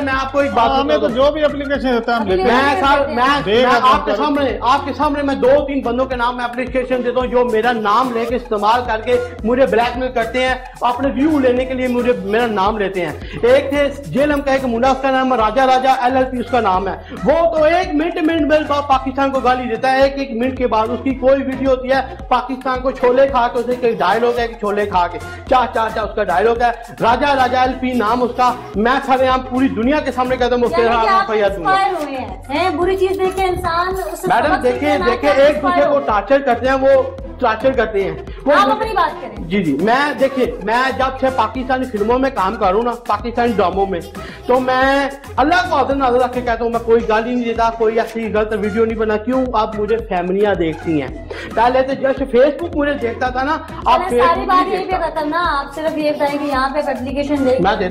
मैं आपको एक बात हाँ, हमें तो जो भी एप्लीकेशन देता है हम मैं सर मैं, मैं आपके सामने आपके सामने मैं दो तीन बंदों के नाम मैं एप्लीकेशन देता हूँ जो मेरा नाम लेके इस्तेमाल करके मुझे ब्लैकमेल करते हैं अपने व्यू लेने के लिए मुझे मेरा नाम लेते हैं। एक थे जेलम का एक मुंडा उसका नाम राजा राजा एल उसका नाम है। वो तो एक मिनट मिनट में पाकिस्तान को गाली देता है एक एक मिनट के बाद उसकी कोई वीडियो होती है पाकिस्तान को छोले खा के उसे कोई डायलॉग है कि छोले खा के। चाह चाह चा उसका डायलॉग है। राजा राजा एल नाम उसका मैं सारे हम पूरी दुनिया के सामने कहता आप हुए हैं। बुरी चीज़ देखे इंसान मैडम देखिए देखिए एक दूसरे को। टार्चर करते हैं वो टार्चर करते हैं। वो आप अपनी बात करें। जी जी मैं देखिए मैं जब से पाकिस्तानी फ़िल्मों में काम करूँ ना पाकिस्तानी ड्रामों में तो मैं अल्लाह को अदर नज़र रख के कहता हूँ मैं कोई गाली नहीं देता कोई ऐसी गलत वीडियो नहीं बना क्यों? अब मुझे फैमिलियाँ देखती हैं। पहले तो जस्ट फेसबुक मुझे देखता था ना मैंने सारी फेसबुक बात यही पे खत्म ना आप सिर्फ़ ये बताएँ कि यहाँ पे एप्लीकेशन मैं